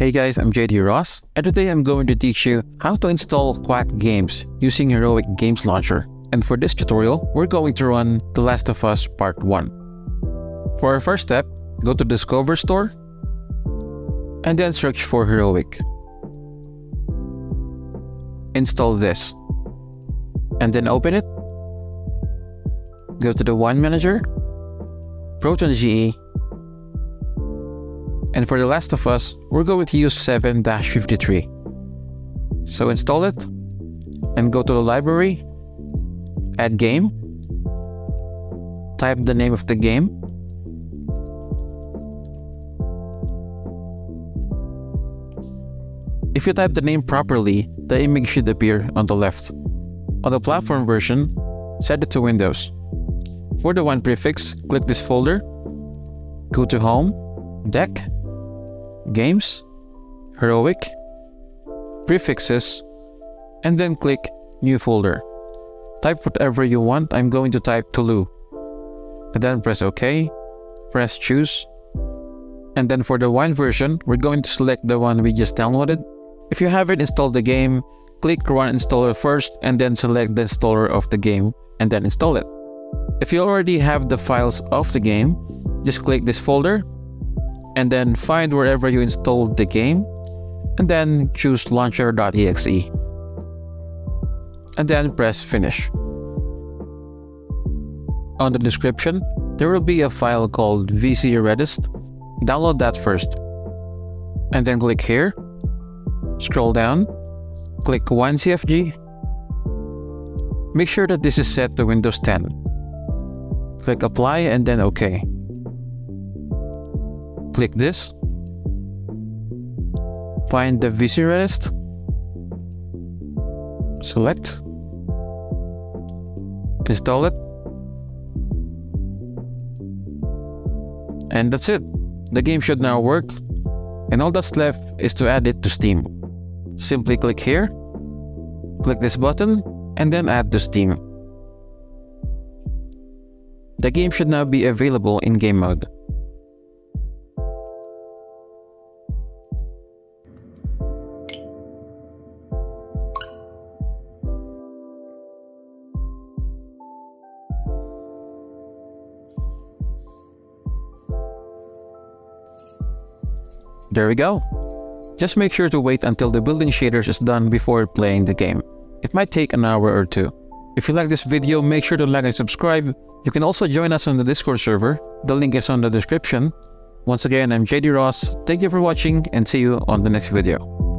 Hey guys, I'm JD Ros, and today I'm going to teach you how to install Quack Games using Heroic Games Launcher. And for this tutorial, we're going to run The Last of Us Part 1. For our first step, go to the Discover Store, and then search for Heroic. Install this, and then open it. Go to the Wine Manager, Proton GE, and for The Last of Us, we're going to use 7-53. So install it, and go to the library, add game, type the name of the game, If you type the name properly, the image should appear on the left. On the platform version, set it to Windows. For the wine prefix, click this folder, go to Home, Deck, Games, Heroic, Prefixes, and then click New Folder. Type whatever you want, I'm going to type Tulu. And then press OK, press Choose, and then for the wine version, we're going to select the one we just downloaded if you haven't installed the game, click Run Installer first and then select the installer of the game and then install it. If you already have the files of the game, just click this folder and then find wherever you installed the game and then choose launcher.exe and then press finish. On the description, there will be a file called VC Redist. Download that first and then click here Scroll down, click WineCFG. Make sure that this is set to Windows 10. Click Apply and then OK. Click this. Find the Redist. Select. Install it. And that's it. The game should now work. And all that's left is to add it to Steam. Simply click here, click this button, and then add to Steam. The game should now be available in game mode. There we go. Just make sure to wait until the building shaders is done before playing the game. It might take an hour or two. If you like this video, make sure to like and subscribe. You can also join us on the Discord server. The link is on the description. Once again, I'm JD Ros. Thank you for watching and see you on the next video.